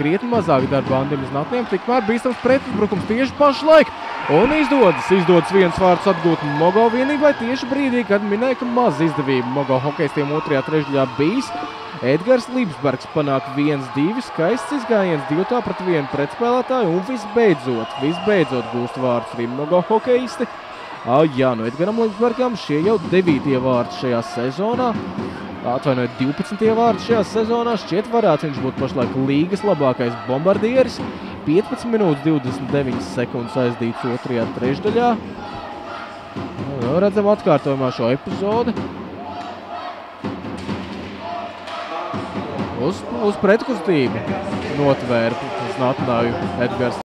krietni mazāk darba Andim Znatniem, tikmēr bīstams pretuzbrukums tieši pašlaik. Un izdodas, izdodas viens vārds atgūt Mogo vienībai tieši brīdī, kad minēja, ka maz izdevība Mogo hokeistiem otrajā trešdaļā bijis. Edgars Lipsbergs panāk 1-2, skaists izgājiens 2 pret 1 pretspēlētāju un visbeidzot, visbeidzot gūst vārdus arī Mogo hokeisti. Jā, no Edgaram Lipsbergam šie jau 9 vārdi šajā sezonā. Atvainojiet, 12 vārdi šajā sezonā. Šķiet, varētu viņš būt pašlaik līgas labākais bombardieris. 15 minūtes 29 sekundes aizdīts otrajā trešdaļā. Nu, redzam atkārtojumā šo epizodi. Uz, uz pretkustību notvēra Znatnāju Edgars